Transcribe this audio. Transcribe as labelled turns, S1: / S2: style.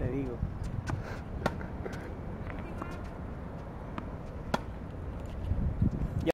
S1: le digo.